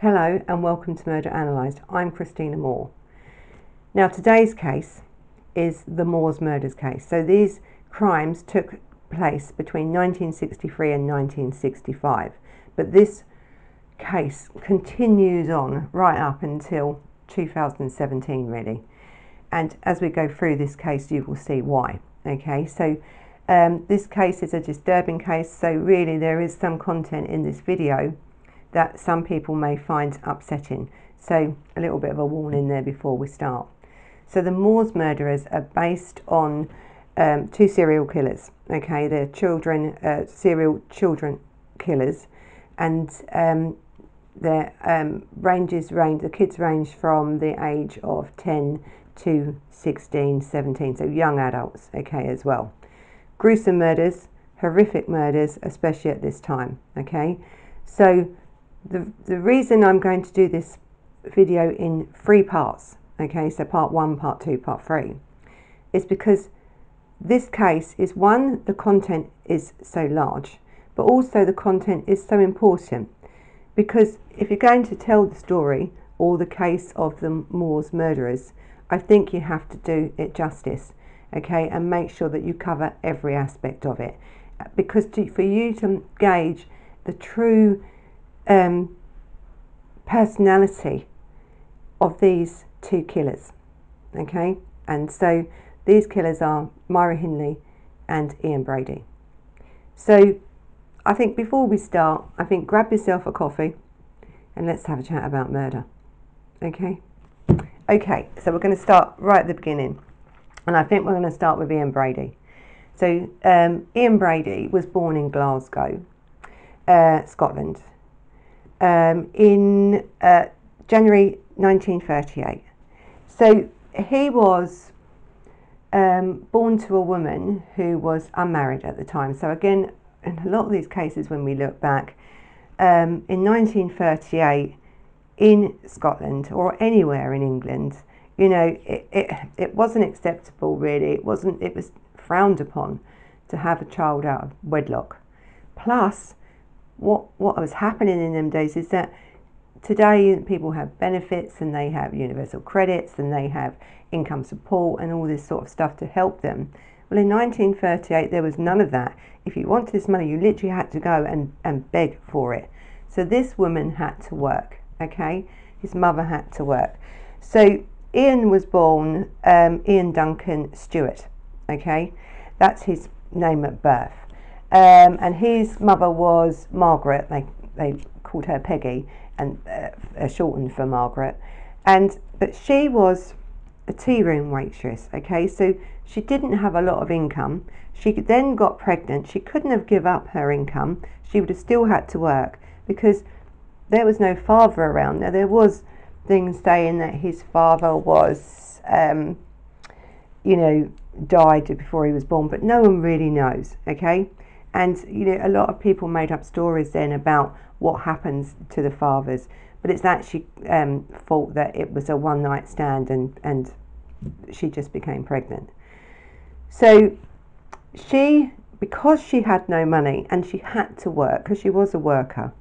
Hello and welcome to Murder Analysed. I'm Christina Moore. Now, today's case is the Moors murders case. So, these crimes took place between 1963 and 1965, but this case continues on right up until 2017, really. And as we go through this case, you will see why. Okay, so um, this case is a disturbing case, so really, there is some content in this video that some people may find upsetting. So, a little bit of a warning there before we start. So, the Moors murderers are based on um, two serial killers. Okay, they're children, uh, serial children killers, and um, their um, ranges range. The kids range from the age of 10 to 16, 17, so young adults. Okay, as well. Gruesome murders, horrific murders, especially at this time. Okay, so the, the reason I'm going to do this video in three parts, okay, so part one, part two, part three, is because this case is one, the content is so large, but also the content is so important because if you're going to tell the story or the case of the Moors murderers, I think you have to do it justice, okay, and make sure that you cover every aspect of it. Because to, for you to gauge the true um, personality of these two killers. Okay, and so these killers are Myra Hindley and Ian Brady. So I think before we start, I think grab yourself a coffee and let's have a chat about murder. Okay? Okay, so we're going to start right at the beginning. And I think we're going to start with Ian Brady. So, um, Ian Brady was born in Glasgow, uh, Scotland um, in uh, January 1938. So he was um, born to a woman who was unmarried at the time. So again, in a lot of these cases, when we look back, um, in 1938 in Scotland or anywhere in England, you know, it, it, it wasn't acceptable really. It wasn't. It was frowned upon to have a child out of wedlock. Plus, what what was happening in them days is that today people have benefits and they have universal credits and they have income support and all this sort of stuff to help them. Well, in 1938, there was none of that. If you wanted this money, you literally had to go and, and beg for it. So this woman had to work, okay? His mother had to work. So Ian was born um, Ian Duncan Stewart, okay? That's his name at birth. Um, and his mother was Margaret. They they called her Peggy, and uh, shortened for Margaret. And but she was a tea room waitress. Okay, so she didn't have a lot of income. She then got pregnant. She couldn't have give up her income. She would have still had to work because there was no father around. Now there was things saying that his father was, um, you know, died before he was born, but no one really knows. Okay, and you know, a lot of people made up stories then about what happens to the fathers, but it's actually um, thought that it was a one night stand and and she just became pregnant. So she, because she had no money and she had to work because she was a worker,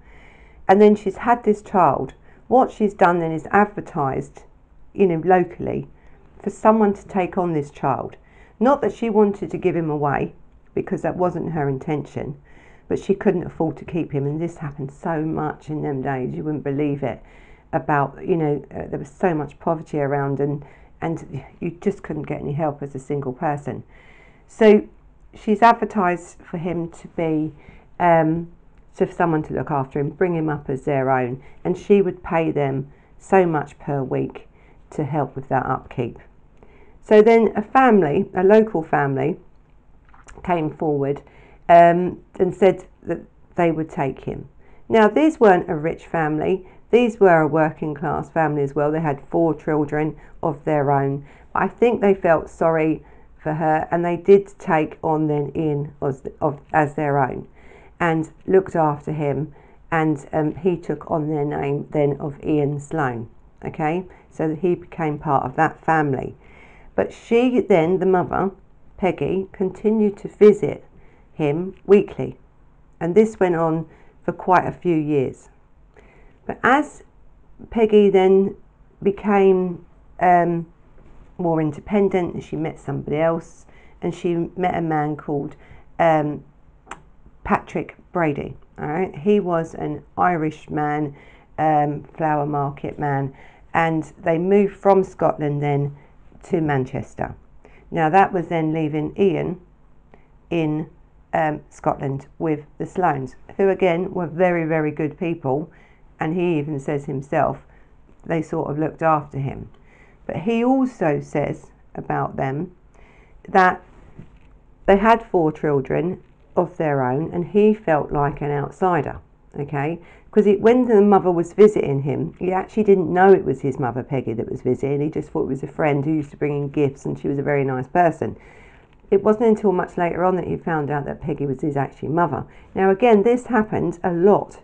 and then she's had this child. What she's done then is advertised, you know, locally for someone to take on this child. Not that she wanted to give him away, because that wasn't her intention. But she couldn't afford to keep him, and this happened so much in them days. You wouldn't believe it. About you know, uh, there was so much poverty around, and and you just couldn't get any help as a single person. So she's advertised for him to be um, for someone to look after him, bring him up as their own, and she would pay them so much per week to help with that upkeep. So then a family, a local family, came forward um, and said that they would take him. Now, these weren't a rich family, these were a working class family as well. They had four children of their own. I think they felt sorry for her and they did take on then Ian as, of, as their own and looked after him and um, he took on their name then of Ian Sloan. Okay, so he became part of that family. But she then, the mother, Peggy continued to visit him weekly, and this went on for quite a few years. But as Peggy then became um, more independent she met somebody else and she met a man called um, Patrick Brady. All right, he was an Irish man, um, flower market man, and they moved from Scotland then to Manchester. Now that was then leaving Ian in um, Scotland with the Sloans, who again were very, very good people, and he even says himself they sort of looked after him. But he also says about them that they had four children of their own, and he felt like an outsider. Okay, because when the mother was visiting him, he actually didn't know it was his mother Peggy that was visiting. He just thought it was a friend who used to bring in gifts, and she was a very nice person. It wasn't until much later on that he found out that Peggy was his actual mother. Now, again, this happened a lot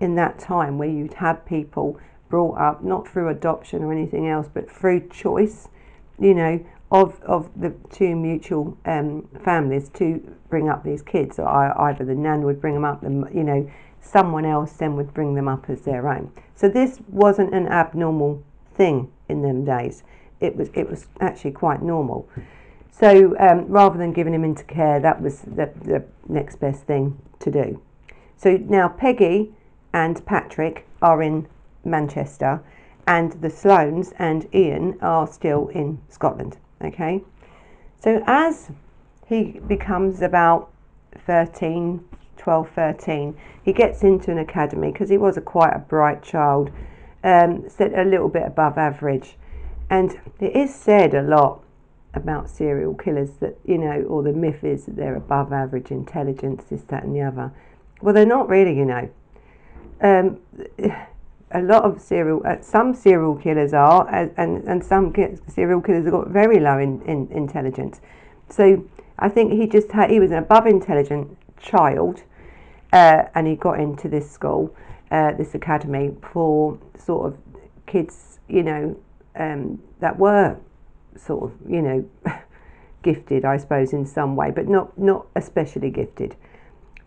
in that time where you'd have people brought up not through adoption or anything else, but through choice, you know, of, of the two mutual um, families to bring up these kids. So either the nan would bring them up, the, you know, someone else then would bring them up as their own. So this wasn't an abnormal thing in them days. It was it was actually quite normal. So um, rather than giving him into care, that was the, the next best thing to do. So now Peggy and Patrick are in Manchester, and the Sloans and Ian are still in Scotland. Okay, so as he becomes about 13, 12, 13, he gets into an academy because he was a quite a bright child, um, a little bit above average, and it is said a lot about serial killers that you know, or the myth is that they're above average intelligence, this, that, and the other. Well, they're not really, you know. Um, a lot of serial, uh, some serial killers are, uh, and, and some serial killers have got very low in, in intelligence. So I think he just had, he was an above intelligent child, uh, and he got into this school, uh, this academy for sort of kids, you know, um, that were sort of, you know, gifted, I suppose, in some way, but not not especially gifted.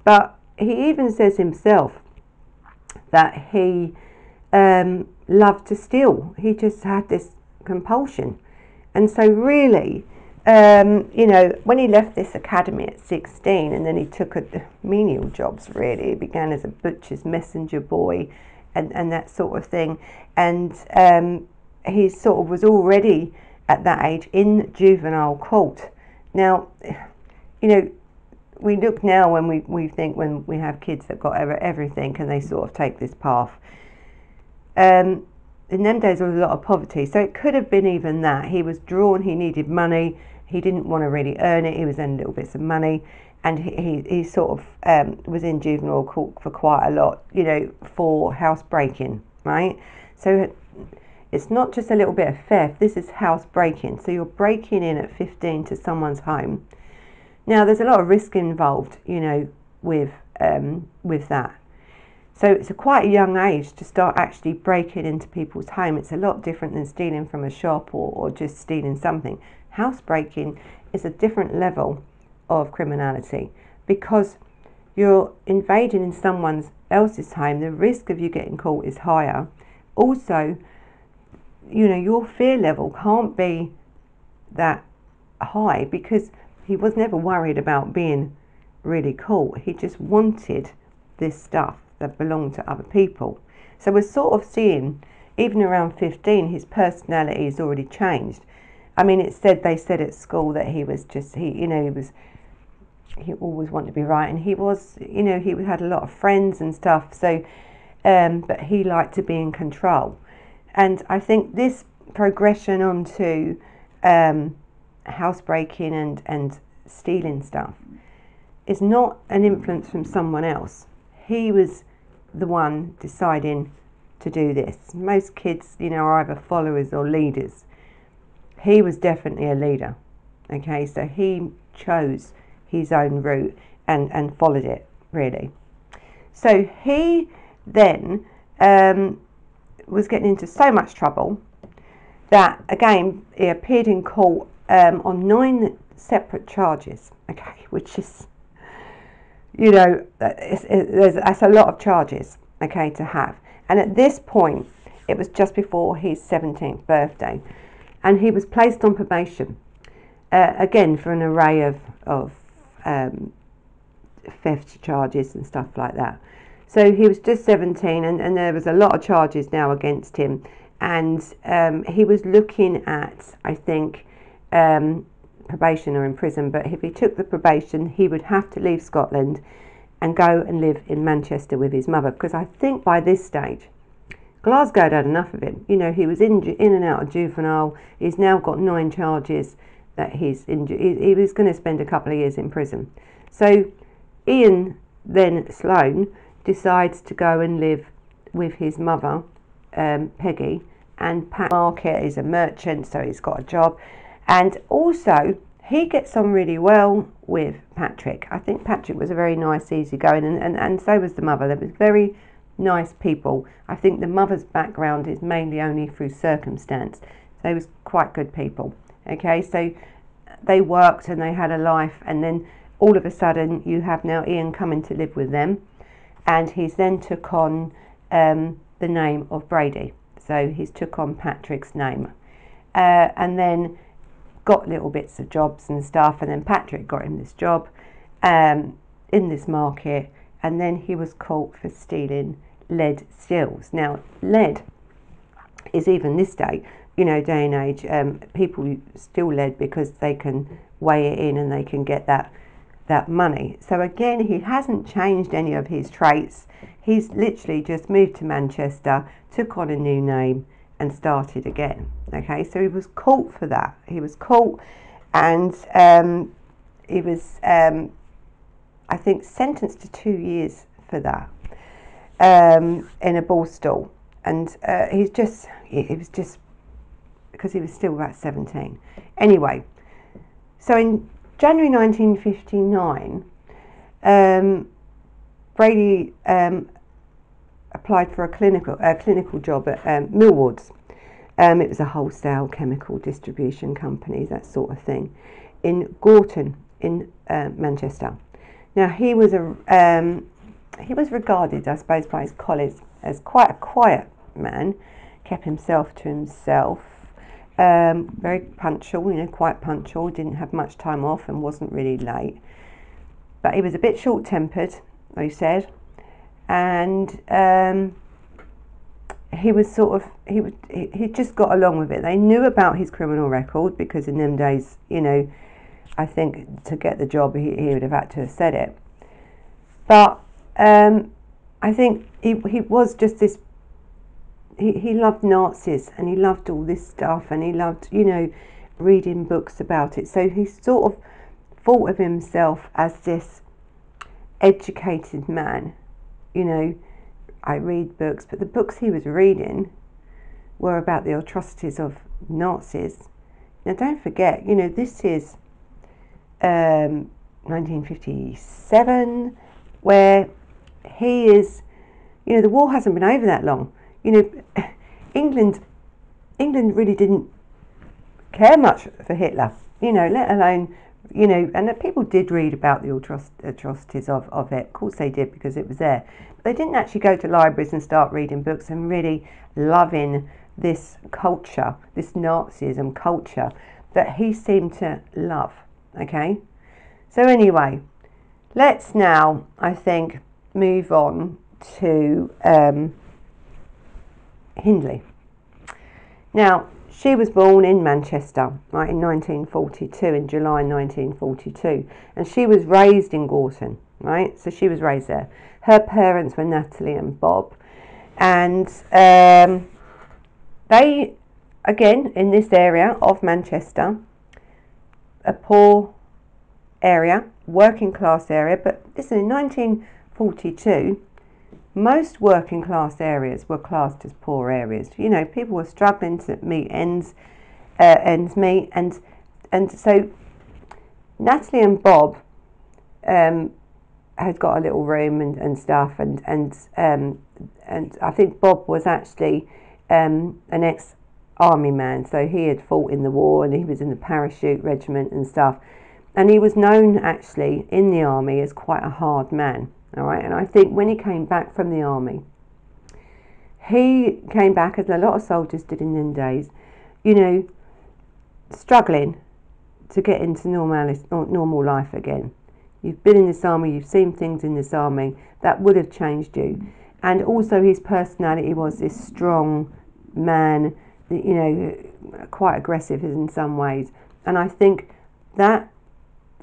But he even says himself that he um, loved to steal. He just had this compulsion. And so, really, um, you know, when he left this academy at 16 and then he took a, menial jobs, really, he began as a butcher's messenger boy and, and that sort of thing. And um, he sort of was already at that age in juvenile court. Now, you know, we look now when we, we think when we have kids that got everything and they sort of take this path um, in them days, there was a lot of poverty, so it could have been even that. He was drawn, he needed money, he didn't want to really earn it, he was earning little bits of money, and he, he, he sort of um, was in juvenile court for quite a lot, you know, for housebreaking, right? So it's not just a little bit of theft, this is housebreaking. So you're breaking in at 15 to someone's home. Now, there's a lot of risk involved, you know, with um, with that. So it's a quite a young age to start actually breaking into people's home. It's a lot different than stealing from a shop or, or just stealing something. Housebreaking is a different level of criminality because you're invading in someone else's home. The risk of you getting caught is higher. Also, you know, your fear level can't be that high because he was never worried about being really caught. He just wanted this stuff that belonged to other people. So we're sort of seeing, even around 15, his personality has already changed. I mean, it said they said at school that he was just he, you know, he was he always wanted to be right, and he was, you know, he had a lot of friends and stuff. So, um, but he liked to be in control, and I think this progression onto um, housebreaking and and stealing stuff is not an influence from someone else he was the one deciding to do this. Most kids, you know, are either followers or leaders. He was definitely a leader. Okay, so he chose his own route and, and followed it, really. So he then um, was getting into so much trouble that, again, he appeared in court um, on nine separate charges, okay, which is you know, it's, it's, that's a lot of charges, okay, to have. And at this point, It was just before his 17th birthday, and he was placed on probation uh, again for an array of of um, theft charges and stuff like that. So he was just 17, and, and there was a lot of charges now against him. And um, he was looking at, I think, um, probation or in prison. But if he took the probation, he would have to leave Scotland and go and live in Manchester with his mother. Because I think by this stage, Glasgow had had enough of him. You know, he was in, in and out of juvenile. He's now got nine charges that he's in. He, he was going to spend a couple of years in prison. So Ian then Sloan decides to go and live with his mother, um, Peggy, and Pat Market is a merchant, so he's got a job. And also, he gets on really well with Patrick. I think Patrick was a very nice, easygoing, and, and, and so was the mother. They were very nice people. I think the mother's background is mainly only through circumstance. They was quite good people. Okay, so they worked and they had a life, and then all of a sudden you have now Ian coming to live with them, and he's then took on um, the name of Brady. So he's took on Patrick's name, uh, and then got little bits of jobs and stuff, and then Patrick got him this job um, in this market, and then he was caught for stealing lead stills. Now lead is even this day, you know, day and age, um, people steal lead because they can weigh it in and they can get that that money. So again, he hasn't changed any of his traits. He's literally just moved to Manchester, took on a new name, and started again. Okay, so he was caught for that. He was caught, and um, he was, um, I think, sentenced to two years for that um, in a Borstal. And uh, he's just, it was just because he was still about 17. Anyway, so in January 1959, um, Brady um, applied for a clinical a clinical job at um, Millwards. Um, it was a wholesale chemical distribution company, that sort of thing, in Gorton in uh, Manchester. Now he was a um, he was regarded, I suppose, by his colleagues as quite a quiet man, kept himself to himself, um, very punctual, you know, quite punctual, didn't have much time off and wasn't really late. But he was a bit short tempered, they said. And um, he was sort of, he, he, he just got along with it. They knew about his criminal record because in them days, you know, I think to get the job, he, he would have had to have said it. But um, I think he, he was just this he, he loved Nazis and he loved all this stuff and he loved, you know, reading books about it. So he sort of thought of himself as this educated man. You know, I read books, but the books he was reading were about the atrocities of Nazis. Now, don't forget, you know, this is um, 1957, where he is, you know, the war hasn't been over that long you know, England, England really didn't care much for Hitler, you know, let alone, you know, and that people did read about the atrocities of, of it. Of course they did because it was there. But they didn't actually go to libraries and start reading books and really loving this culture, this Nazism culture that he seemed to love. Okay? So, anyway, let's now, I think, move on to. Um, Hindley. Now, she was born in Manchester, right, in 1942, in July 1942, and she was raised in Gorton, right? So she was raised there. Her parents were Natalie and Bob, and um, they, again, in this area of Manchester, a poor area, working class area, but listen, in 1942, most working class areas were classed as poor areas. You know, people were struggling to meet ends uh, ends meet, and and so Natalie and Bob um, had got a little room and, and stuff, and and um, and I think Bob was actually um, an ex army man, so he had fought in the war and he was in the parachute regiment and stuff, and he was known actually in the army as quite a hard man. All right, and I think when he came back from the army, he came back, as a lot of soldiers did in them days, you know, struggling to get into normal, normal life again. You've been in this army, you've seen things in this army that would have changed you. And also, his personality was this strong man, you know, quite aggressive in some ways. And I think that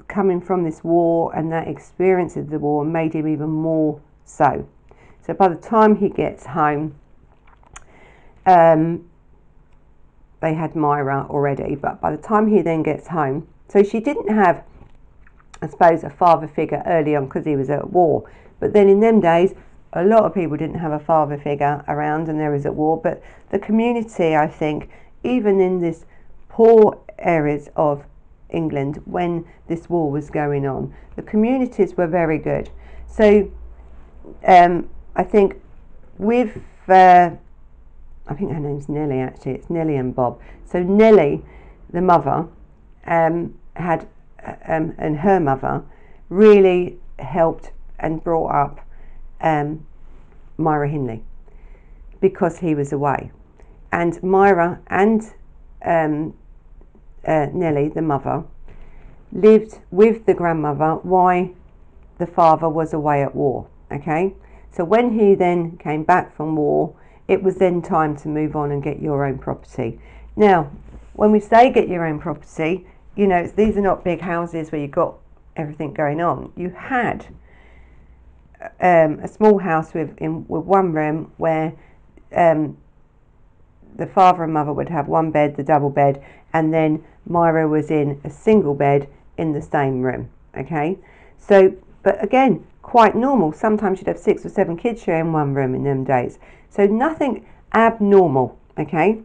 coming from this war and that experience of the war made him even more so. So by the time he gets home, um, they had Myra already, but by the time he then gets home, so she didn't have, I suppose, a father figure early on because he was at war. But then in them days, a lot of people didn't have a father figure around and there was at war. But the community, I think, even in this poor areas of England when this war was going on, the communities were very good. So um, I think with uh, I think her name's Nellie actually. It's Nellie and Bob. So Nellie, the mother, um, had um, and her mother really helped and brought up um, Myra Hindley because he was away, and Myra and um, uh, Nellie, the mother, lived with the grandmother while the father was away at war. Okay, so when he then came back from war it was then time to move on and get your own property. Now, when we say get your own property, you know, these are not big houses where you've got everything going on. You had um, a small house with in with one room where um, the father and mother would have one bed, the double bed, and then Myra was in a single bed in the same room. Okay, so but again, quite normal. Sometimes you'd have six or seven kids sharing one room in them days. So nothing abnormal, okay,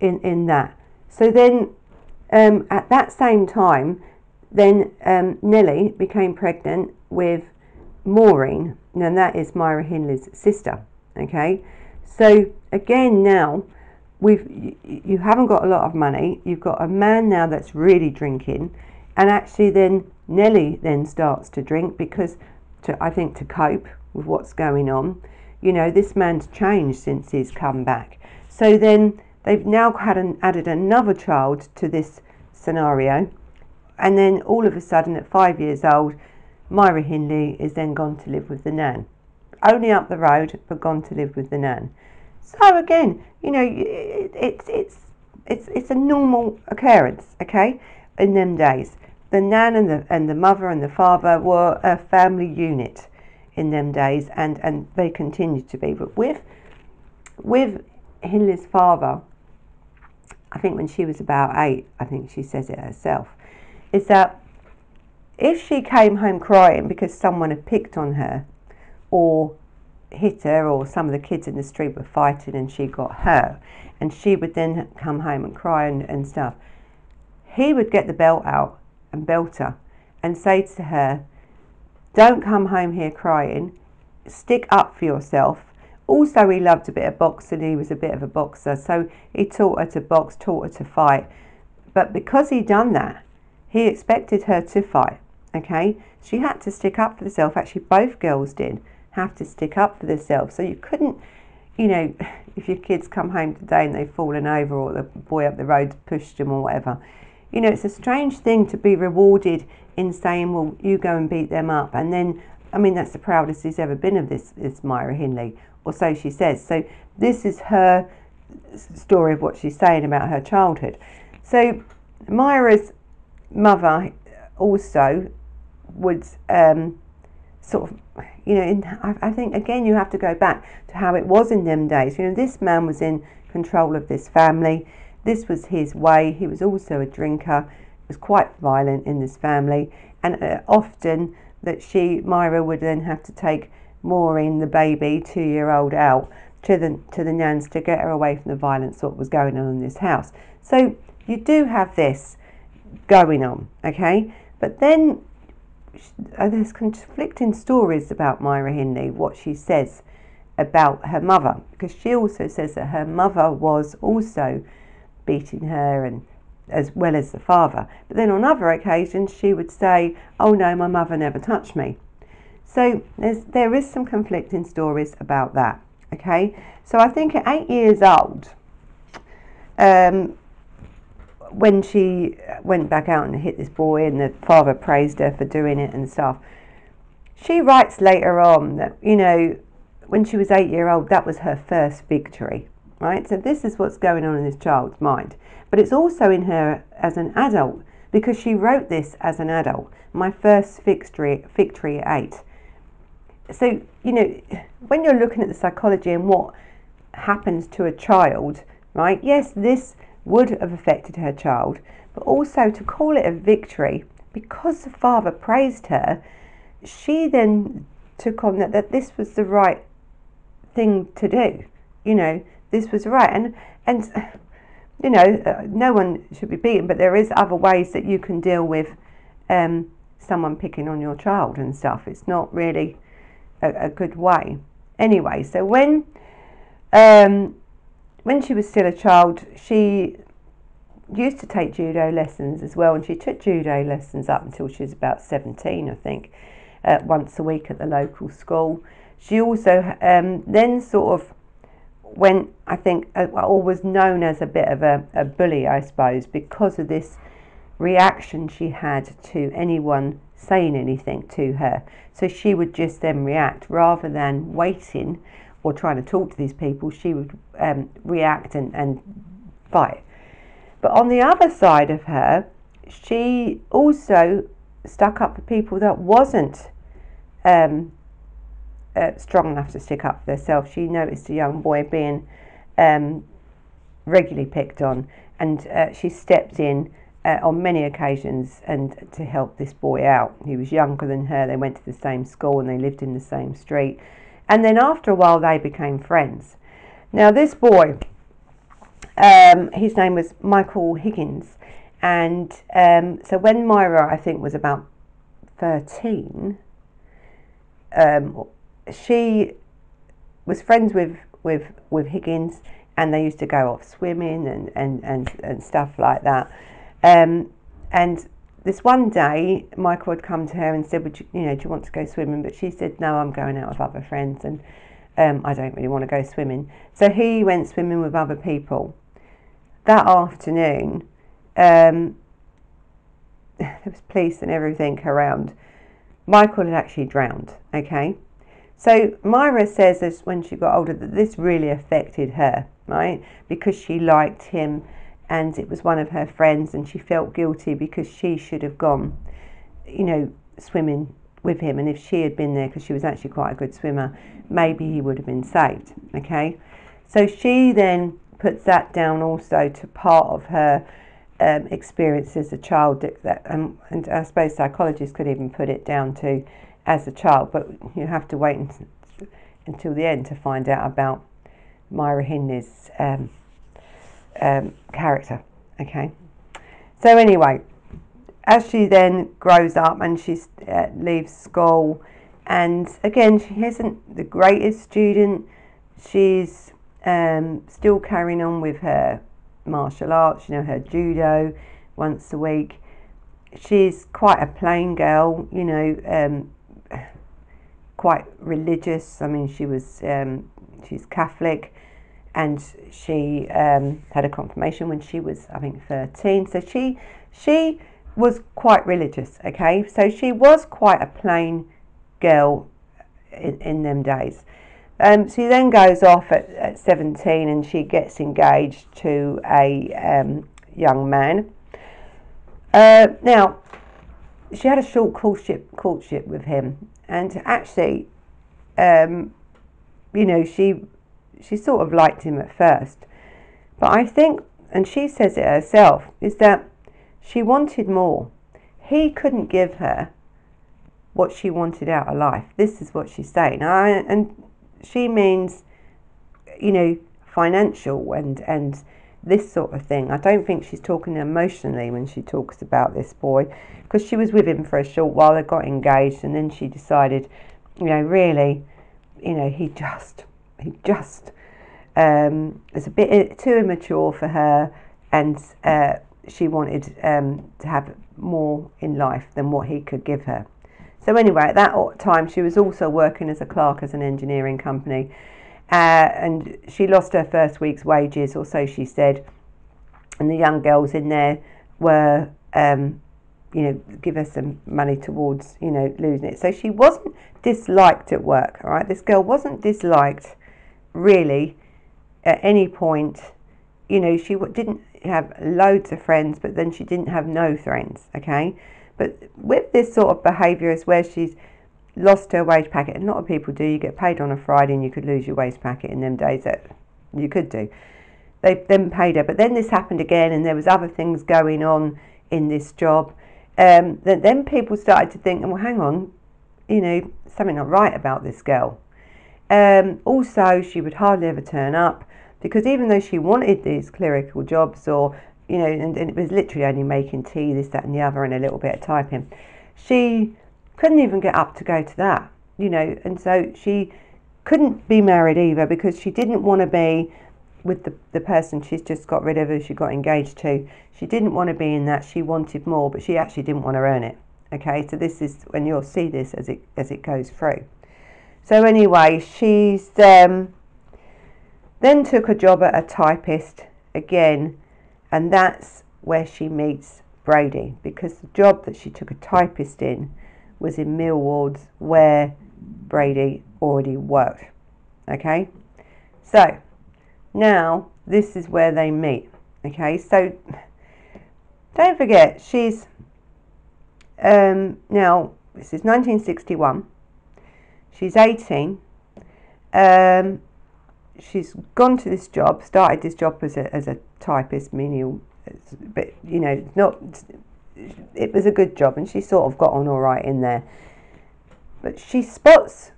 in, in that. So then um, at that same time, then um, Nellie became pregnant with Maureen, and that is Myra Hindley's sister, okay. So again now, we've you haven't got a lot of money. You've got a man now that's really drinking, and actually then Nellie then starts to drink because to I think to cope with what's going on you know, this man's changed since he's come back. So then they've now had an, added another child to this scenario. And then all of a sudden, at five years old, Myra Hindley is then gone to live with the nan. Only up the road, but gone to live with the nan. So again, you know, it's it's it's it's a normal occurrence, okay? In them days, the nan and the and the mother and the father were a family unit in them days, and, and they continue to be. But with with Hindley's father, I think when she was about eight, I think she says it herself, is that if she came home crying because someone had picked on her or hit her or some of the kids in the street were fighting and she got hurt and she would then come home and cry and, and stuff, he would get the belt out and belt her and say to her, don't come home here crying. Stick up for yourself. Also, he loved a bit of boxing. He was a bit of a boxer, so he taught her to box, taught her to fight. But because he'd done that, he expected her to fight. Okay, she had to stick up for herself. Actually, both girls did have to stick up for themselves. So you couldn't, you know, if your kids come home today and they've fallen over or the boy up the road pushed them or whatever, you know, it's a strange thing to be rewarded in saying, well, you go and beat them up. And then, I mean, that's the proudest he's ever been of this, this Myra Hindley, or so she says. So this is her story of what she's saying about her childhood. So Myra's mother also would um, sort of, you know, in, I, I think again you have to go back to how it was in them days. You know, this man was in control of this family. This was his way. He was also a drinker was quite violent in this family, and uh, often that she, Myra, would then have to take Maureen, the baby, two year old, out to the to the nans to get her away from the violence that was going on in this house. So you do have this going on, okay? But then uh, there's conflicting stories about Myra Hindley, what she says about her mother, because she also says that her mother was also beating her and as well as the father. But then on other occasions, she would say, Oh no, my mother never touched me. So there's, there is some conflicting stories about that. Okay, so I think at eight years old, um, when she went back out and hit this boy, and the father praised her for doing it and stuff, she writes later on that, you know, when she was eight year old, that was her first victory, right? So this is what's going on in this child's mind. But it's also in her as an adult because she wrote this as an adult. My first victory, victory at eight. So, you know, when you're looking at the psychology and what happens to a child, right? Yes, this would have affected her child, but also to call it a victory because the father praised her, she then took on that, that this was the right thing to do. You know, this was right. And, and you know, uh, no one should be beaten, but there is other ways that you can deal with um, someone picking on your child and stuff. It's not really a, a good way. Anyway, so when um, when she was still a child, she used to take judo lessons as well, and she took judo lessons up until she was about 17, I think, uh, once a week at the local school. She also um, then sort of went, I think, uh, or was known as a bit of a, a bully, I suppose, because of this reaction she had to anyone saying anything to her. So she would just then react rather than waiting or trying to talk to these people, she would um, react and, and fight. But on the other side of her, she also stuck up for people that wasn't um, uh, strong enough to stick up for themselves. She noticed a young boy being um, regularly picked on, and uh, she stepped in uh, on many occasions and to help this boy out. He was younger than her. They went to the same school and they lived in the same street. And then after a while, they became friends. Now, this boy, um, his name was Michael Higgins, and um, so when Myra, I think, was about thirteen. Um, she was friends with, with, with Higgins and they used to go off swimming and, and, and, and stuff like that. Um, and this one day, Michael had come to her and said, Would you, you know, do you want to go swimming? But she said, No, I'm going out with other friends and um, I don't really want to go swimming. So he went swimming with other people. That afternoon, um, there was police and everything around. Michael had actually drowned, okay? So Myra says as when she got older that this really affected her, right? Because she liked him and it was one of her friends and she felt guilty because she should have gone, you know, swimming with him and if she had been there because she was actually quite a good swimmer, maybe he would have been saved, okay? So she then puts that down also to part of her um, experience as a child that, um, and I suppose psychologists could even put it down to as a child, but you have to wait until the end to find out about Myra Hindley's um, um, character. Okay, so anyway, as she then grows up and she uh, leaves school, and again, she isn't the greatest student. She's um, still carrying on with her martial arts, you know, her judo once a week. She's quite a plain girl, you know, um, quite religious. I mean, she was um, she's Catholic, and she um, had a confirmation when she was, I think, thirteen. So she she was quite religious. Okay, so she was quite a plain girl in, in them days. Um, she then goes off at, at 17 and she gets engaged to a um, young man. Uh, now, she had a short courtship courtship with him, and actually, um, you know, she she sort of liked him at first, but I think, and she says it herself, is that she wanted more. He couldn't give her what she wanted out of life. This is what she's saying, I, and she means, you know, financial and and this sort of thing. I don't think she's talking emotionally when she talks about this boy because she was with him for a short while. They got engaged, and then she decided, you know, really, you know, he just, he just um, was a bit too immature for her, and uh, she wanted um, to have more in life than what he could give her. So anyway, at that time, she was also working as a clerk as an engineering company, Uh, and she lost her first week's wages, or so she said. And the young girls in there were, um, you know, give her some money towards, you know, losing it. So she wasn't disliked at work, all right? This girl wasn't disliked really at any point. You know, she didn't have loads of friends, but then she didn't have no friends, okay? But with this sort of behaviour is where she's lost her wage packet, and a lot of people do. You get paid on a Friday and you could lose your wage packet in them days that you could do. They then paid her, but then this happened again, and there was other things going on in this job. Um, then people started to think, well, hang on, you know, something not right about this girl. Um, also, she would hardly ever turn up because even though she wanted these clerical jobs or you know, and, and, it was literally only making tea, this, that, and the other, and a little bit of typing. She couldn't even get up to go to that, you know, and so she couldn't be married either because she didn't want to be with the, the person she's just got rid of who she got engaged to. She didn't want to be in that. She wanted more, but she actually didn't want to earn it. Okay, so this is when you'll see this as it as it goes through. So anyway, she's um, then took a job at a typist again and that's where she meets Brady because the job that she took a typist in was in Millwards where Brady already worked. Okay, so now this is where they meet. Okay, so don't forget she's um, now this is 1961. She's 18. Um, she's gone to this job, started this job as a, as a typist, menial, but you know, not. It was a good job, and she sort of got on all right in there. But she spots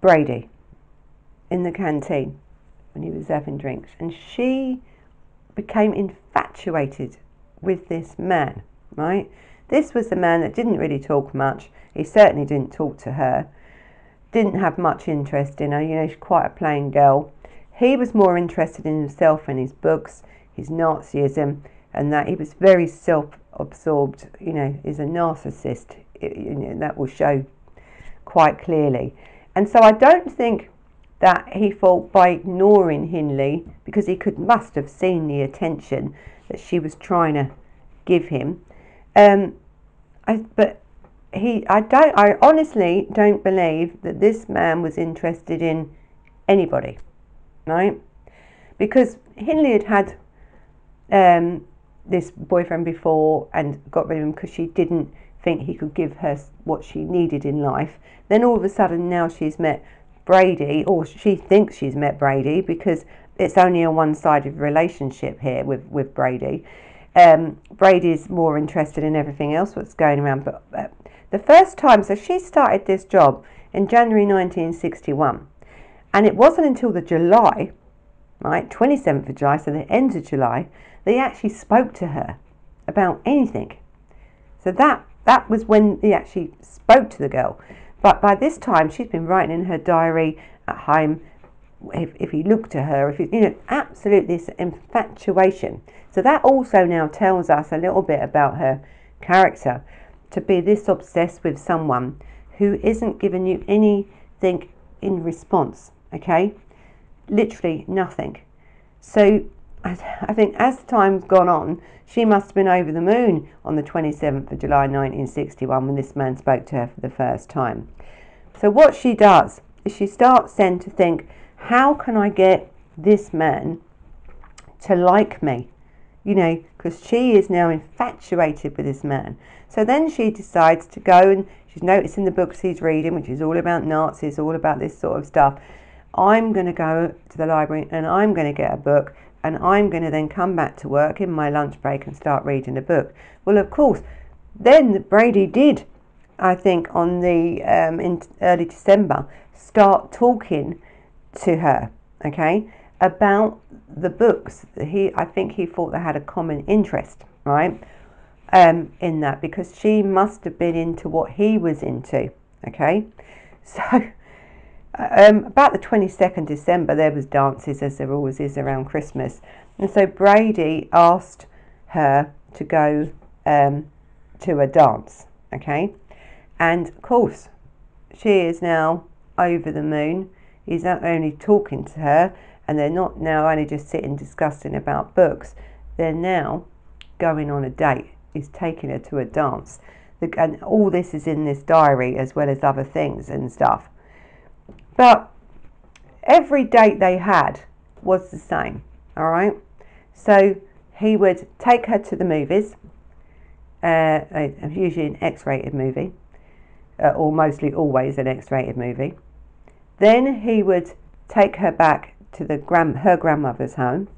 Brady in the canteen when he was having drinks, and she became infatuated with this man. Right, this was the man that didn't really talk much. He certainly didn't talk to her didn't have much interest in her. You know, she's quite a plain girl. He was more interested in himself and his books, his Nazism, and that he was very self-absorbed. You know, is a narcissist. You know, that will show quite clearly. And so I don't think that he thought by ignoring Hindley, because he could must have seen the attention that she was trying to give him. Um, I, but he I don't I honestly don't believe that this man was interested in anybody, right? Because Hindley had had um, this boyfriend before and got rid of him because she didn't think he could give her what she needed in life. Then all of a sudden now she's met Brady, or she thinks she's met Brady because it's only a one-sided relationship here with with Brady. Um, Brady's more interested in everything else that's going around, but uh, the first time, so she started this job in January 1961, and it wasn't until the July, right, 27th of July, so the end of July, they actually spoke to her about anything. So that that was when they actually spoke to the girl. But by this time, she's been writing in her diary at home. If, if he looked to her, if he, you know, absolute this infatuation. So that also now tells us a little bit about her character to be this obsessed with someone who isn't giving you anything in response, okay? Literally nothing. So I think as time's gone on, she must have been over the moon on the 27th of July 1961 when this man spoke to her for the first time. So what she does is she starts then to think, how can I get this man to like me? You know, because she is now infatuated with this man. So then she decides to go and she's noticing the books he's reading, which is all about Nazis, all about this sort of stuff. I'm going to go to the library and I'm going to get a book and I'm going to then come back to work in my lunch break and start reading a book. Well, of course, then Brady did, I think, on the um, in early December, start talking to her, okay, about the books. He, I think, he thought they had a common interest, right? um, in that because she must have been into what he was into. Okay, so um, about the 22nd December, there was dances as there always is around Christmas, and so Brady asked her to go um, to a dance. Okay, and of course, she is now over the moon. He's not only talking to her, and they're not now only just sitting discussing about books, they're now going on a date. He's taking her to a dance. And all this is in this diary as well as other things and stuff. But every date they had was the same, all right? So he would take her to the movies, uh, usually an X rated movie, uh, or mostly always an X rated movie. Then he would take her back to the grand, her grandmother's home,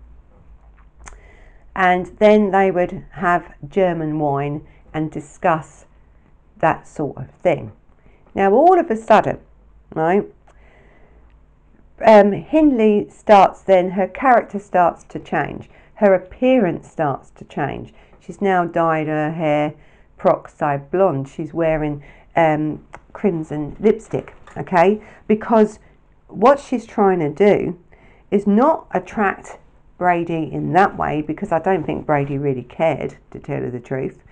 and then they would have German wine and discuss that sort of thing. Now, all of a sudden, right, um, Hindley starts then, her character starts to change. Her appearance starts to change. She's now dyed her hair peroxide blonde. She's wearing um, crimson lipstick, okay? Because what she's trying to do is not attract Brady in that way, because I don't think Brady really cared, to tell you the truth.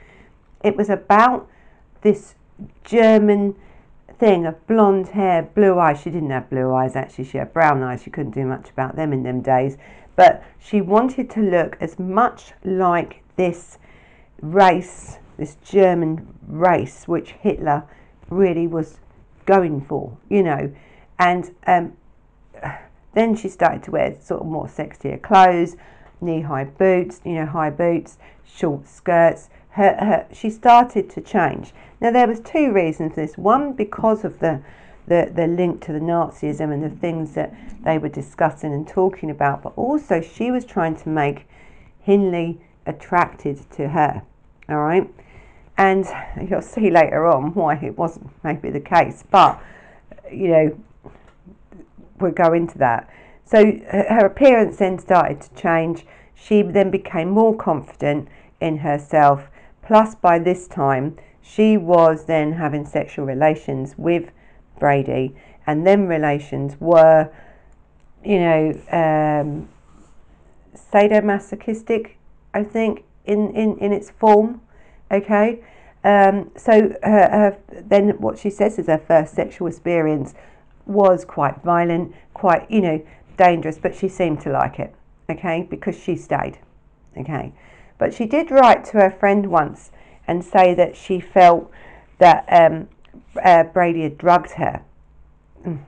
It was about this German thing of blonde hair, blue eyes. She didn't have blue eyes actually, she had brown eyes. She couldn't do much about them in them days. But she wanted to look as much like this race, this German race, which Hitler really was going for, you know. And um, then she started to wear sort of more sexier clothes, knee high boots, you know, high boots, short skirts. Her, her, she started to change. Now there was two reasons for this. One because of the, the the link to the Nazism and the things that they were discussing and talking about, but also she was trying to make Hindley attracted to her. All right, and you'll see later on why it wasn't maybe the case, but you know we'll go into that. So her appearance then started to change. She then became more confident in herself. Plus, by this time, she was then having sexual relations with Brady, and them relations were, you know, um, sadomasochistic, I think, in, in, in its form. Okay, um, so her, her, then what she says is her first sexual experience was quite violent, quite, you know, dangerous, but she seemed to like it, okay, because she stayed, okay. But she did write to her friend once and say that she felt that um, uh, Brady had drugged her. Mm,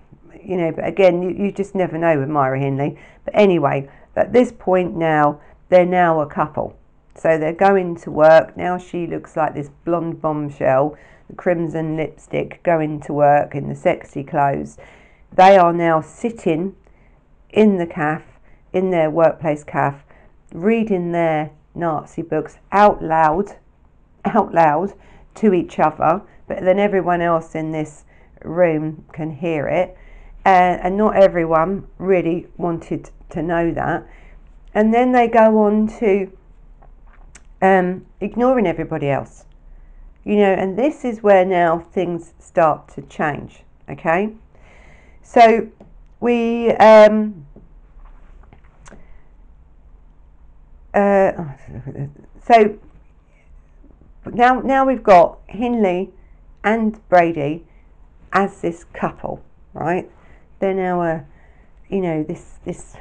you know, but again, you, you just never know with Myra Hindley. But anyway, at this point now, they're now a couple. So they're going to work. Now she looks like this blonde bombshell the crimson lipstick, going to work in the sexy clothes. They are now sitting in the calf, in their workplace calf, reading their Nazi books out loud, out loud to each other, but then everyone else in this room can hear it. Uh, and not everyone really wanted to know that. And then they go on to um, ignoring everybody else you know, and this is where now things start to change. Okay, so we um, uh, so now now we've got Hindley and Brady as this couple, right? They're now a you know this this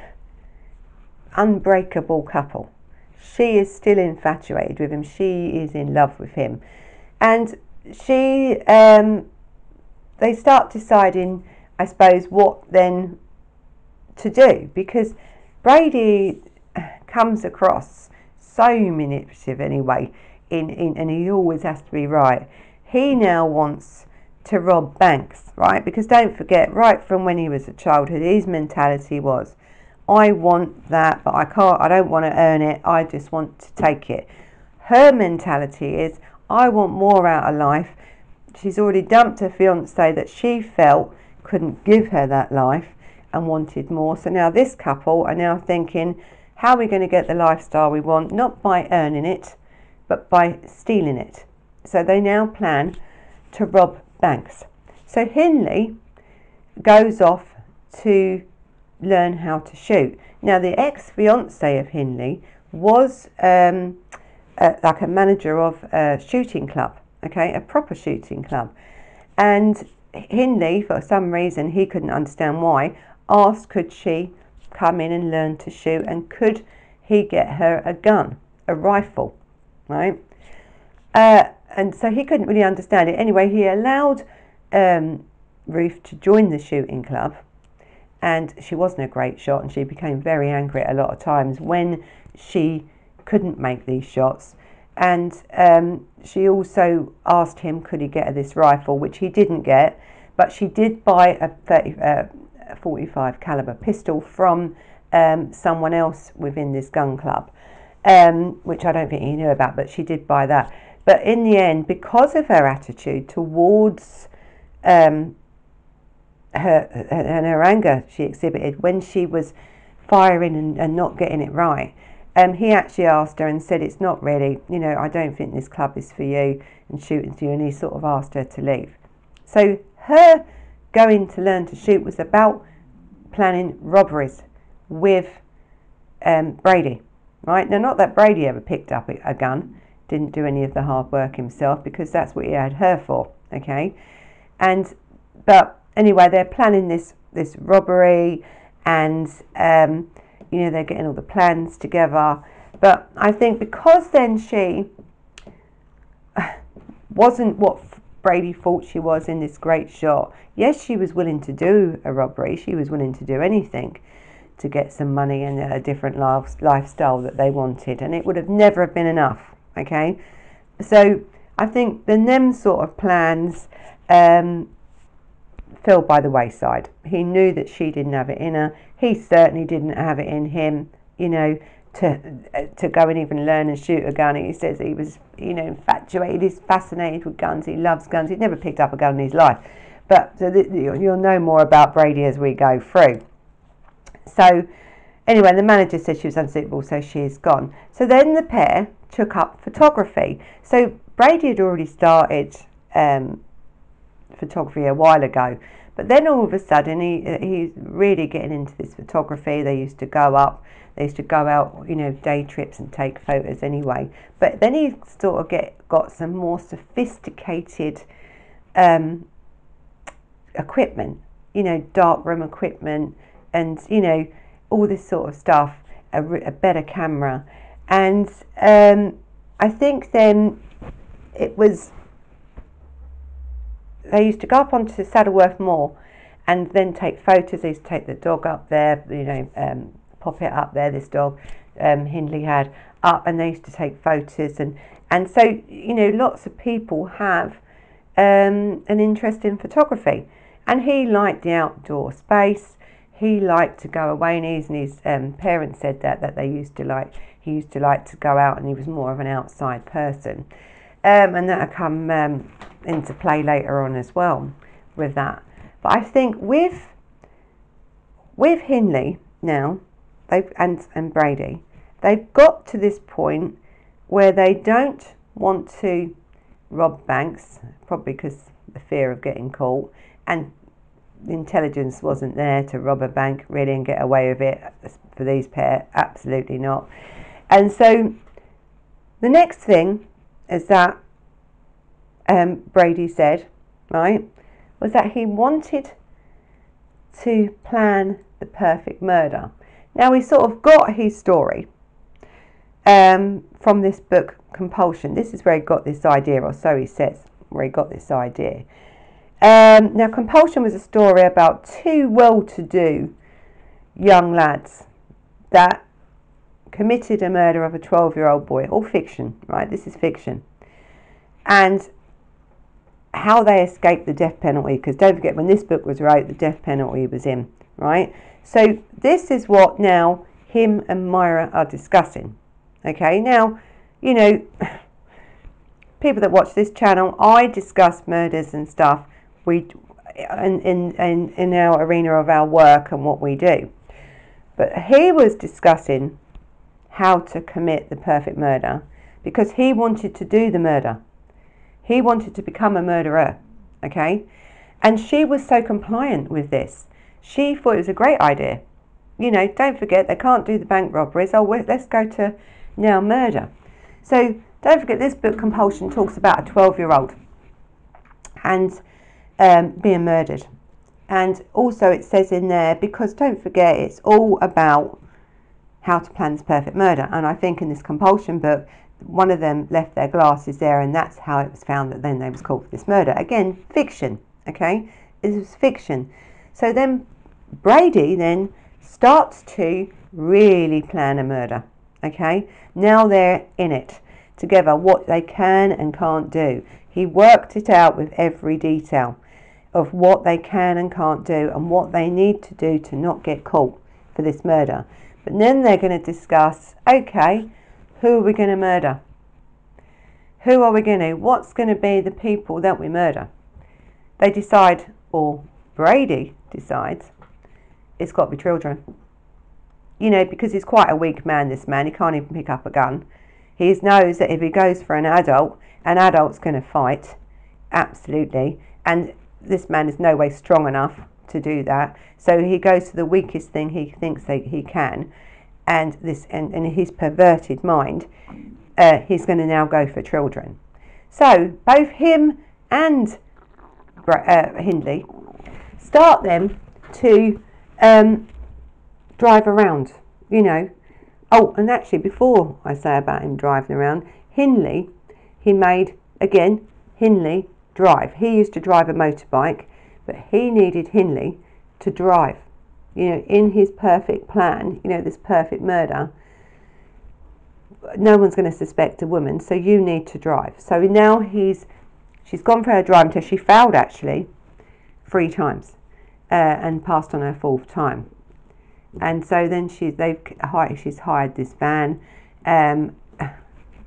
unbreakable couple. She is still infatuated with him. She is in love with him and she um, they start deciding, I suppose, what then to do because Brady comes across so manipulative anyway, in, in and he always has to be right. He now wants to rob banks, right? Because don't forget, right from when he was a childhood, his mentality was, I want that, but I can't, I don't want to earn it, I just want to take it. Her mentality is, I want more out of life. She's already dumped her fiance that she felt couldn't give her that life and wanted more. So now this couple are now thinking, how are we going to get the lifestyle we want? Not by earning it, but by stealing it. So they now plan to rob banks. So Hindley goes off to learn how to shoot. Now the ex-fiance of Hindley was um, like a manager of a shooting club, okay, a proper shooting club. And Hindley, for some reason, he couldn't understand why, asked could she come in and learn to shoot and could he get her a gun, a rifle, right? Uh, and so he couldn't really understand it. Anyway, he allowed um, Ruth to join the shooting club, and she wasn't a great shot, and she became very angry at a lot of times when she couldn't make these shots. And um, she also asked him, could he get her this rifle, which he didn't get, but she did buy a 30, uh, 45 caliber pistol from um, someone else within this gun club, um, which I don't think he knew about, but she did buy that. But in the end, because of her attitude towards um, her, and her anger she exhibited when she was firing and, and not getting it right, um, he actually asked her and said, It's not really, you know, I don't think this club is for you and shooting to you. And he sort of asked her to leave. So her going to learn to shoot was about planning robberies with um, Brady, right? Now, not that Brady ever picked up a gun, didn't do any of the hard work himself because that's what he had her for, okay? And, but anyway, they're planning this, this robbery and, um, you know, they're getting all the plans together. But I think because then she wasn't what Brady thought she was in this great shot. Yes, she was willing to do a robbery. She was willing to do anything to get some money and a different life, lifestyle that they wanted, and it would have never have been enough. Okay, so I think the NEM sort of plans um, fell by the wayside. He knew that she didn't have it in her. He certainly didn't have it in him. You know, to to go and even learn and shoot a gun. He says he was, you know, infatuated. He's fascinated with guns. He loves guns. He'd never picked up a gun in his life. But so th- you'll know more about Brady as we go through. So anyway, the manager said she was unsuitable, so she's gone. So then the pair took up photography. So Brady had already started um, photography a while ago, but then all of a sudden he he's really getting into this photography. They used to go up they used to go out, you know, day trips and take photos anyway. But then he sort of get got some more sophisticated um, equipment, you know, darkroom equipment, and you know, all this sort of stuff. A, a better camera, and um, I think then it was they used to go up onto Saddleworth Moor and then take photos. They used to take the dog up there, you know, um, pop it up there. This dog um, Hindley had up, and they used to take photos, and and so you know lots of people have um, an interest in photography, and he liked the outdoor space. He liked to go away, and his, and his um, parents said that that they used to like. He used to like to go out, and he was more of an outside person, um, and that'll come um, into play later on as well with that. But I think with with Hindley now, they've and and Brady, they've got to this point where they don't want to rob banks, probably because the fear of getting caught, and the intelligence wasn't there to rob a bank really and get away with it for these pair. Absolutely not. And so the next thing is that um, Brady said, right, was that he wanted to plan the perfect murder. Now, we sort of got his story um, from this book, Compulsion. This is where he got this idea, or so he says, where he got this idea. Um, now, Compulsion was a story about two well to do young lads that committed a murder of a 12 year old boy. All fiction, right? This is fiction. And how they escaped the death penalty, because don't forget, when this book was wrote, the death penalty was in, right? So this is what now him and Myra are discussing. Okay, now, you know, people that watch this channel, I discuss murders and stuff. We in, in, in, in our arena of our work and what we do. But he was discussing how to commit the perfect murder because he wanted to do the murder. He wanted to become a murderer. Okay? And she was so compliant with this she thought it was a great idea. You know, don't forget they can't do the bank robberies. Oh, let's go to now murder. So don't forget this book, Compulsion, talks about a 12 year old and um, being murdered. And also, it says in there because don't forget, it's all about how to plan this perfect murder. And I think in this compulsion book, one of them left their glasses there, and that's how it was found that then they was caught for this murder. Again, fiction. Okay, this was fiction. So then Brady then starts to really plan a murder. Okay, now they're in it together, what they can and can't do. He worked it out with every detail of what they can and can't do and what they need to do to not get caught for this murder. But then they're going to discuss okay, who are we going to murder? Who are we going to? What's going to be the people that we murder? They decide, or Brady decides, it's got to be children. You know, because he's quite a weak man, this man. He can't even pick up a gun. He knows that if he goes for an adult, an adult's going to fight. Absolutely. And this man is no way strong enough to do that. So he goes to the weakest thing he thinks that he can. And this, and in his perverted mind, uh, he's going to now go for children. So both him and uh, Hindley start them to um, drive around, you know. Oh, and actually, before I say about him driving around, Hindley, he made, again, Hindley drive. He used to drive a motorbike, but he needed Hindley to drive. You know, in his perfect plan, you know, this perfect murder, no one's going to suspect a woman, so you need to drive. So now he's, she's gone for her driving test. She failed actually three times uh, and passed on her fourth time. And so then she, they've she's hired this van. Um,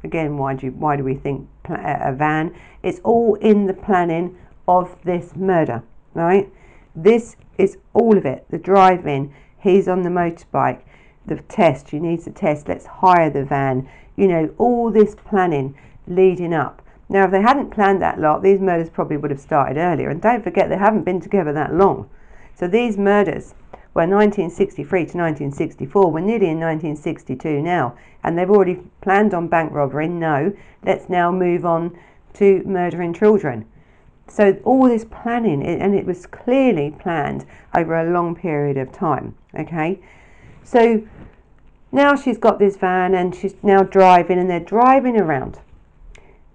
again, why do you, why do we think a van? It's all in the planning of this murder, right? This is all of it. The driving. He's on the motorbike. The test. She needs a test. Let's hire the van. You know, all this planning leading up. Now, if they hadn't planned that lot, these murders probably would have started earlier. And don't forget, they haven't been together that long. So these murders were 1963 to 1964. We're nearly in 1962 now, and they've already planned on bank robbery. No, let's now move on to murdering children. So all this planning, and it was clearly planned over a long period of time. Okay, so now she's got this van and she's now driving, and they're driving around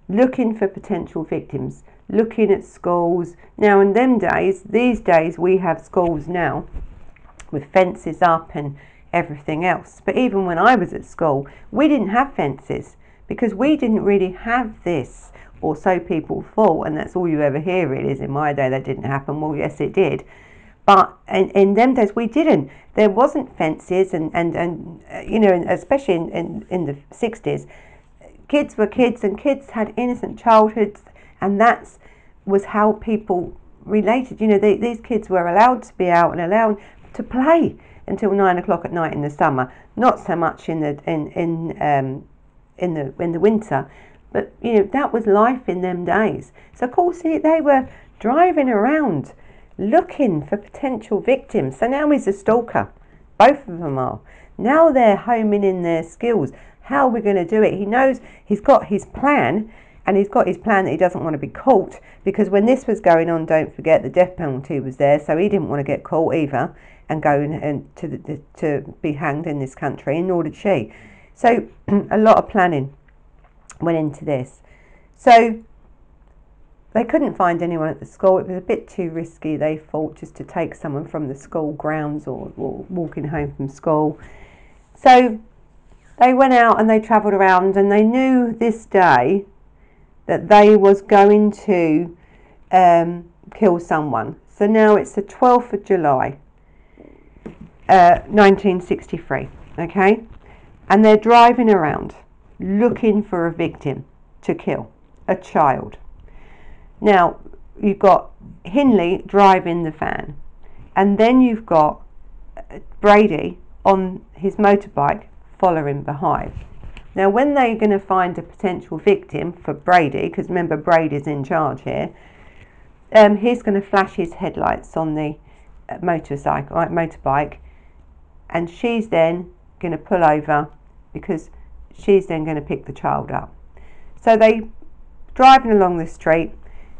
looking for potential victims looking at schools. Now, in them days, these days, we have schools now with fences up and everything else. But even when I was at school, we didn't have fences because we didn't really have this, or so people thought, and that's all you ever hear it is in my day that didn't happen. Well, yes, it did. But in, in them days, we didn't. There wasn't fences, and, and, and uh, you know, especially in, in, in the 60s, kids were kids, and kids had innocent childhoods and that was how people related. You know, they, these kids were allowed to be out and allowed to play until nine o'clock at night in the summer. Not so much in the in in um, in the in the winter, but you know that was life in them days. So of course they were driving around looking for potential victims. So now he's a stalker. Both of them are. Now they're homing in their skills. How are we going to do it? He knows he's got his plan and he's got his plan that he doesn't want to be caught because when this was going on, don't forget the death penalty was there, so he didn't want to get caught either and go and, and to the, to be hanged in this country, and nor did she. So a lot of planning went into this. So they couldn't find anyone at the school. It was a bit too risky, they thought, just to take someone from the school grounds or, or walking home from school. So they went out and they travelled around, and they knew this day that they was going to um, kill someone. So now it's the 12th of July, uh, 1963, okay? And they're driving around looking for a victim to kill, a child. Now, you've got Hindley driving the van, and then you've got uh, Brady on his motorbike following behind. Now, when they're going to find a potential victim for Brady, because remember Brady's in charge here, um, he's going to flash his headlights on the uh, motorcycle, uh, motorbike, and she's then going to pull over because she's then going to pick the child up. So they driving along the street,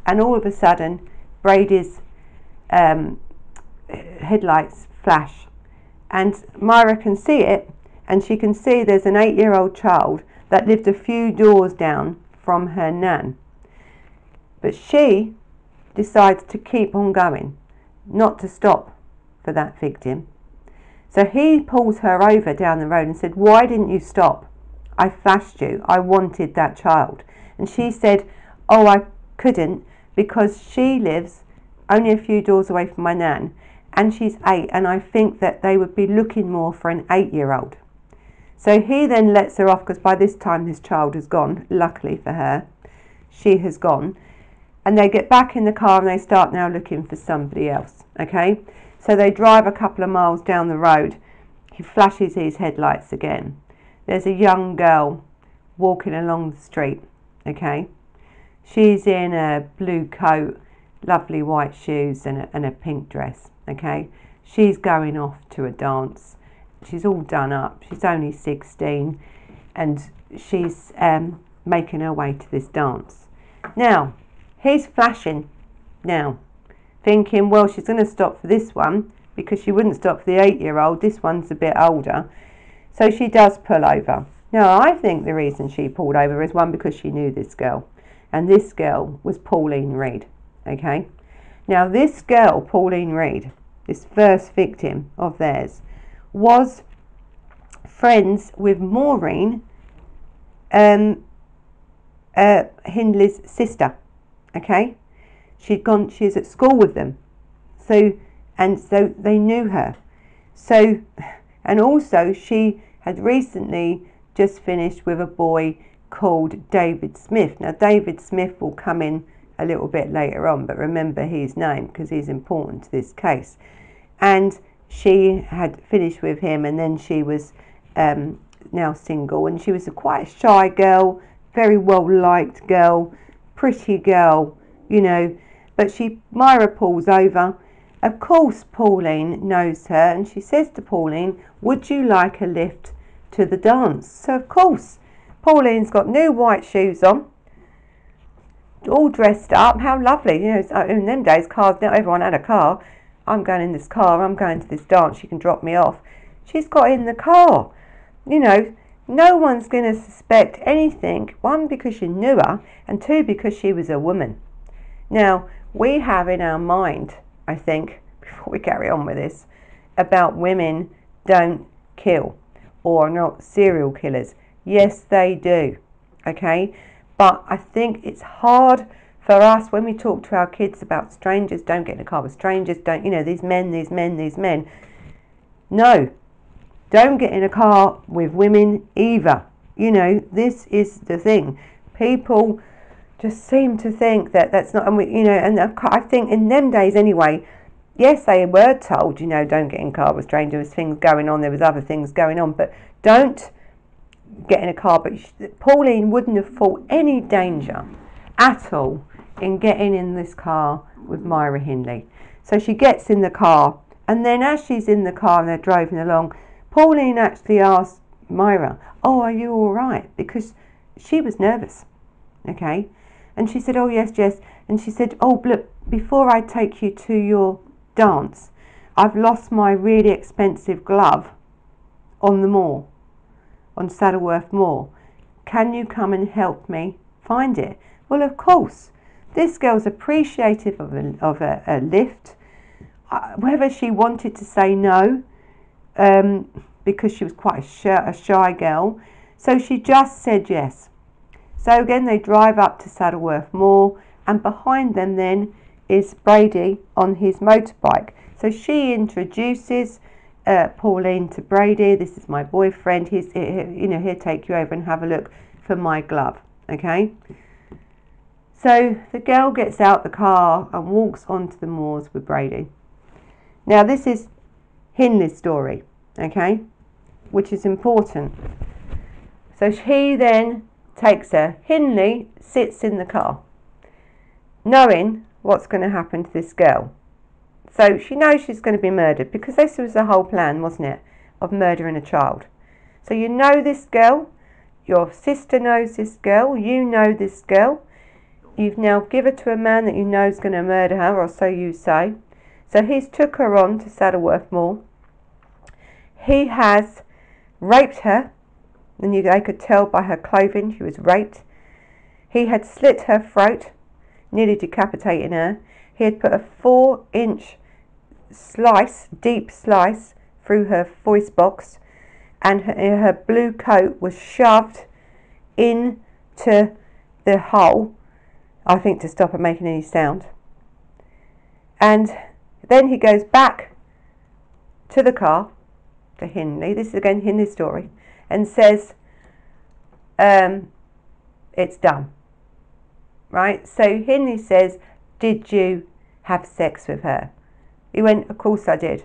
and all of a sudden, Brady's um, headlights flash, and Myra can see it, and she can see there's an eight year old child that lived a few doors down from her nan. But she decides to keep on going, not to stop for that victim. So he pulls her over down the road and said, Why didn't you stop? I flashed you. I wanted that child. And she said, Oh, I couldn't because she lives only a few doors away from my nan and she's eight, and I think that they would be looking more for an eight year old. So he then lets her off because by this time his child has gone, luckily for her. She has gone. And they get back in the car and they start now looking for somebody else. Okay? So they drive a couple of miles down the road. He flashes his headlights again. There's a young girl walking along the street. Okay? She's in a blue coat, lovely white shoes, and a, and a pink dress. Okay? She's going off to a dance she's all done up. She's only 16 and she's um, making her way to this dance. Now, he's flashing now, thinking, well, she's going to stop for this one because she wouldn't stop for the eight year old. This one's a bit older. So she does pull over. Now, I think the reason she pulled over is one because she knew this girl. And this girl was Pauline Reade. Okay? Now, this girl, Pauline Reade, this first victim of theirs, was friends with Maureen, um, uh, Hindley's sister. Okay, she'd gone. She's at school with them, so and so they knew her. So, and also she had recently just finished with a boy called David Smith. Now, David Smith will come in a little bit later on, but remember his name because he's important to this case. And she had finished with him and then she was um, now single and she was a quite shy girl, very well liked girl, pretty girl, you know. But she Myra pulls over. Of course, Pauline knows her and she says to Pauline, Would you like a lift to the dance? So, of course, Pauline's got new white shoes on, all dressed up. How lovely. You know, uh, in them days, cars, not everyone had a car. I'm going in this car, I'm going to this dance, you can drop me off. She's got in the car. You know, no one's going to suspect anything, one, because you knew her, and two, because she was a woman. Now, we have in our mind, I think, before we carry on with this, about women don't kill or not serial killers. Yes, they do. Okay? But I think it's hard for us, when we talk to our kids about strangers, don't get in a car with strangers, don't, you know, these men, these men, these men. No, don't get in a car with women either. You know, this is the thing. People just seem to think that that's not, and we, you know, and I think in them days anyway, yes, they were told, you know, don't get in a car with strangers, There was things going on, there was other things going on, but don't get in a car. But Pauline wouldn't have fought any danger at all in getting in this car with Myra Hindley. So she gets in the car, and then as she's in the car and they're driving along, Pauline actually asks Myra, Oh, are you all right? Because she was nervous. Okay. And she said, Oh, yes, yes. And she said, Oh, look, before I take you to your dance, I've lost my really expensive glove on the moor, on Saddleworth Moor. Can you come and help me find it? Well, of course. This girl's appreciative of a, of a, a lift. Uh, whether she wanted to say no, um, because she was quite a shy, a shy girl, so she just said yes. So again, they drive up to Saddleworth Moor, and behind them then is Brady on his motorbike. So she introduces uh, Pauline to Brady. This is my boyfriend. He's, you know, he'll take you over and have a look for my glove. Okay. So the girl gets out the car and walks onto the moors with Brady. Now, this is Hindley's story, okay, which is important. So he then takes her. Hindley sits in the car, knowing what's going to happen to this girl. So she knows she's going to be murdered because this was the whole plan, wasn't it, of murdering a child. So you know this girl, your sister knows this girl, you know this girl, You've now given her to a man that you know is going to murder her, or so you say. So he's took her on to Saddleworth Moor. He has raped her, and you, they could tell by her clothing she was raped. He had slit her throat, nearly decapitating her. He had put a four inch slice, deep slice, through her voice box, and her, her blue coat was shoved into the hole, I think to stop her making any sound. And then he goes back to the car, to Hindley, this is again Hindley's story, and says, um, it's done. Right? So Hindley says, Did you have sex with her? He went, Of course I did.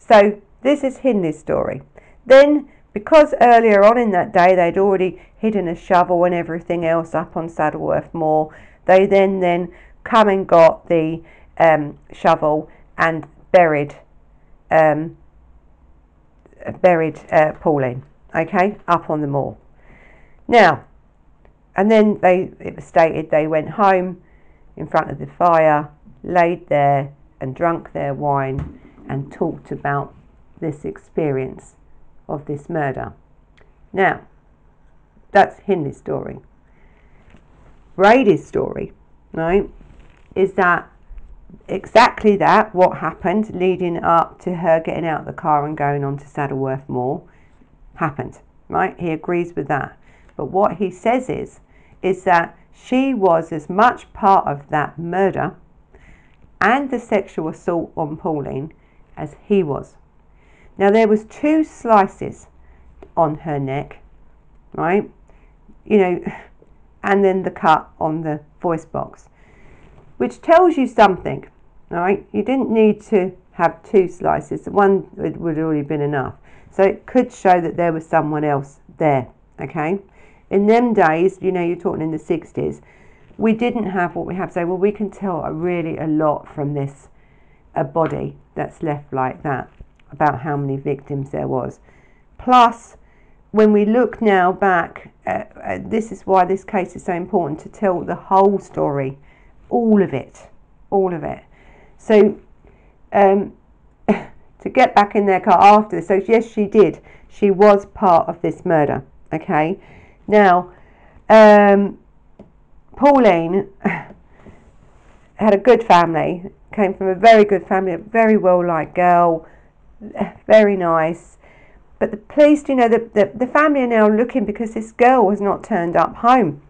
So this is Hindley's story. Then, because earlier on in that day they'd already hidden a shovel and everything else up on Saddleworth Moor, they then then come and got the um, shovel and buried um, buried uh, Pauline, okay, up on the moor. Now, and then they it was stated they went home in front of the fire, laid there and drunk their wine and talked about this experience of this murder. Now, that's Hindley's story. Brady's story, right, is that exactly that, what happened leading up to her getting out of the car and going on to Saddleworth Moor happened, right? He agrees with that. But what he says is, is that she was as much part of that murder and the sexual assault on Pauline as he was. Now there was two slices on her neck, right? You know, and then the cut on the voice box which tells you something. Right, you didn't need to have two slices. One would, would already been enough. So it could show that there was someone else there. Okay, in them days, you know, you're talking in the 60s, we didn't have what we have. So well, we can tell really a lot from this a body that's left like that about how many victims there was. Plus, when we look now back, uh, uh, this is why this case is so important to tell the whole story all of it, all of it. So um, to get back in their car after this, so yes, she did. She was part of this murder. Okay, now um, Pauline had a good family. Came from a very good family, a very well liked girl, very nice. But the police, you know, the, the, the family are now looking because this girl has not turned up home.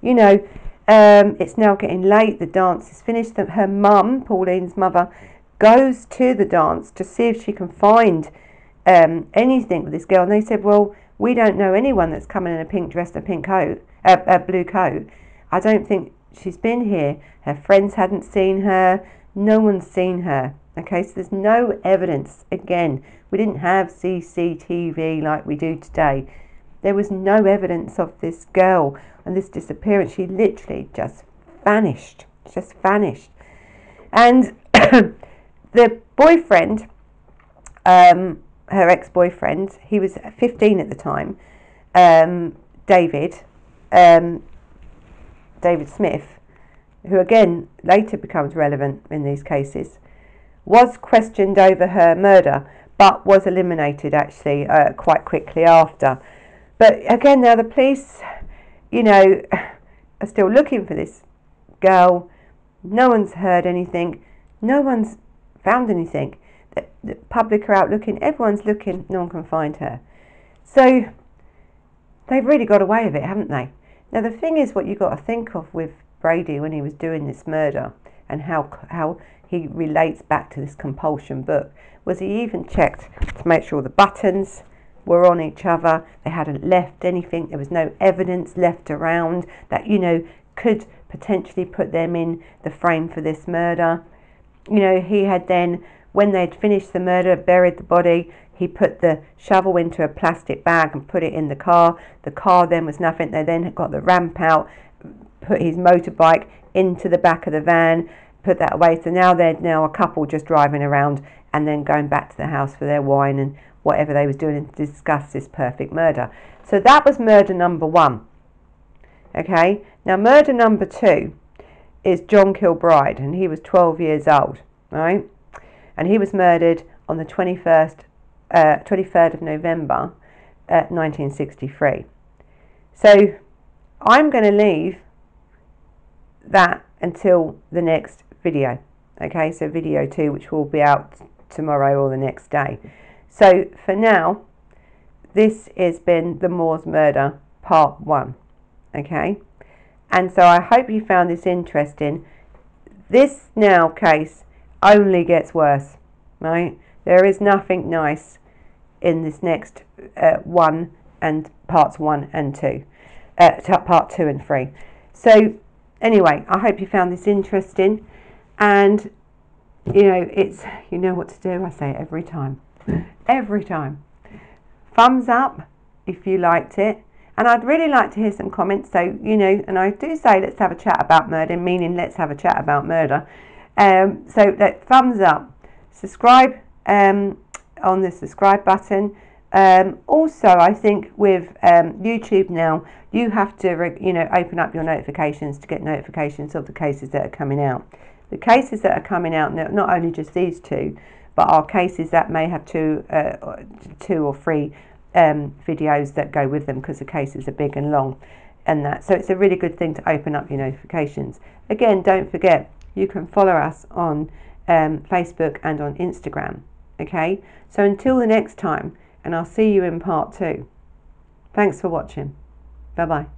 You know, um, it's now getting late. The dance is finished. Her mum, Pauline's mother, goes to the dance to see if she can find um, anything with this girl. And they said, "Well, we don't know anyone that's coming in a pink dress, a pink coat, a, a blue coat. I don't think she's been here. Her friends hadn't seen her. No one's seen her. Okay, so there's no evidence. Again, we didn't have CCTV like we do today. There was no evidence of this girl and this disappearance. She literally just vanished, just vanished. And the boyfriend, um, her ex boyfriend, he was 15 at the time, um, David, um, David Smith, who again later becomes relevant in these cases, was questioned over her murder but was eliminated actually uh, quite quickly after. But again, now the police you know, are still looking for this girl. No one's heard anything. No one's found anything. The, public are out looking. Everyone's looking. No one can find her. So they've really got away with it, haven't they? Now the thing is, what you've got to think of with Brady when he was doing this murder and how how he relates back to this compulsion book was he even checked to make sure the buttons were on each other. They hadn't left anything. There was no evidence left around that, you know, could potentially put them in the frame for this murder. You know, he had then, when they'd finished the murder, buried the body, he put the shovel into a plastic bag and put it in the car. The car then was nothing. They then got the ramp out, put his motorbike into the back of the van, put that away. So now they're now a couple just driving around and then going back to the house for their wine and whatever they was doing to discuss this perfect murder. So that was murder number one. Okay, now murder number two is John Kilbride, and he was 12 years old, right? And he was murdered on the 21st, uh, 23rd of November, uh, 1963. So I'm going to leave that until the next video. Okay, so video two, which will be out tomorrow or the next day. So for now, this has been the Moors murder part one. Okay, and so I hope you found this interesting. This now case only gets worse, right? There is nothing nice in this next uh, one and parts one and two, uh, part two and three. So anyway, I hope you found this interesting, and you know it's you know what to do. I say it every time, every time. Thumbs up if you liked it. And I'd really like to hear some comments. So, you know, and I do say let's have a chat about murder, meaning let's have a chat about murder. Um, so, that thumbs up, subscribe um, on the subscribe button. Um, also, I think with um, YouTube now, you have to, you know, open up your notifications to get notifications of the cases that are coming out. The cases that are coming out, not only just these two, but are cases that may have two, uh, two or three um, videos that go with them because the cases are big and long, and that. So it's a really good thing to open up your notifications. Again, don't forget you can follow us on um, Facebook and on Instagram. Okay, so until the next time, and I'll see you in part two. Thanks for watching. Bye bye.